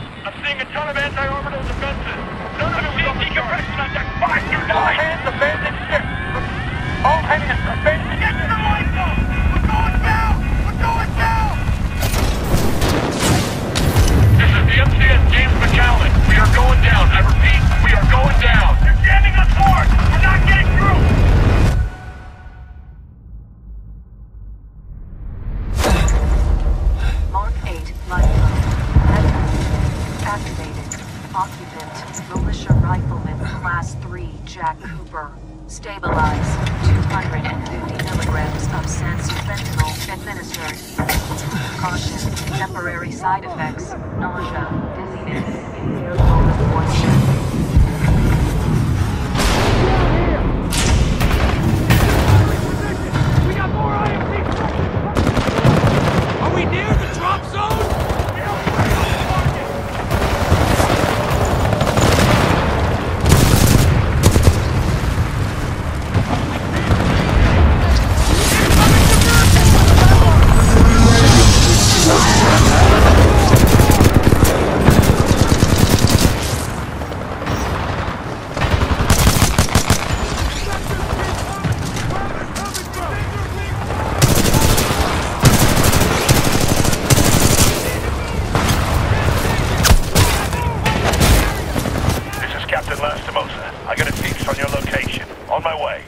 I'm seeing a ton of anti-orbital defenses. None of them will decompression on deck. Five, you All hands abandon ship. All hands abandon Get Jack Cooper. Stabilize. 250 milligrams of sansupentanol administered. Caution. Temporary side effects. Nausea, dizziness, Captain Lastimosa. I got a fix on your location. On my way.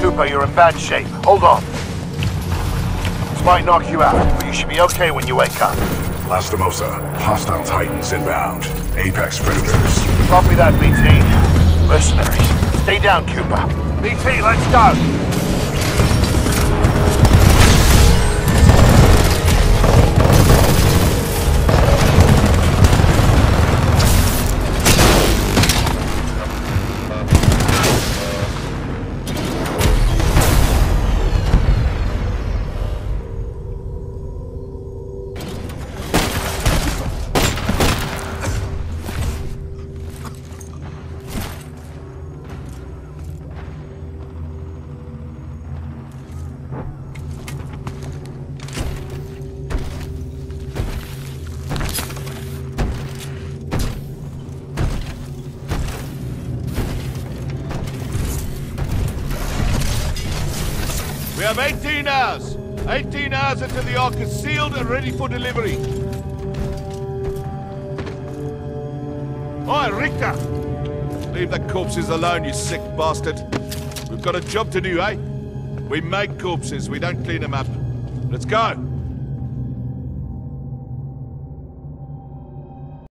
Cooper, you're in bad shape. Hold on. This might knock you out, but you should be okay when you wake up. Lastimosa, hostile titans inbound. Apex predators. Copy that, BT. Mercenaries. Stay down, Cooper. BT, let's go. We have 18 hours. 18 hours until the Ark is sealed and ready for delivery. Oi, Richter! Leave the corpses alone, you sick bastard. We've got a job to do, eh? We make corpses, we don't clean them up. Let's go.